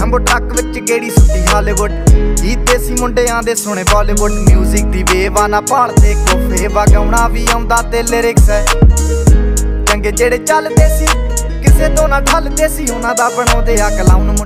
ਲੰਬੋ truck ਵਿੱਚ ਗੇੜੀ ਸੁੱਟੀ Hollywood ਜੀ ਦੇਸੀ ਮੁੰਡਿਆਂ ਦੇ ਸੁਣੇ ਬਾਲੀਵੁੱਡ 뮤직 ਦੀ ਵੇਵ ਆ ਨਾ ਭਾਲਦੇ ਕੋਫੇ ਵਗਾਉਣਾ ਵੀ ਆਉਂਦਾ ਤੇ ਲਿਰਿਕਸ ਹੈ। ਚੰਗੇ ਜਿਹੜੇ ਚੱਲਦੇ ਸੀ, ਕਿਸੇ ਤੋਂ ਨਾ ਠੱਲਦੇ ਸੀ, ਉਹਨਾਂ ਦਾ ਬਣਾਉਂਦੇ ਆ ਕਲਾਉਨ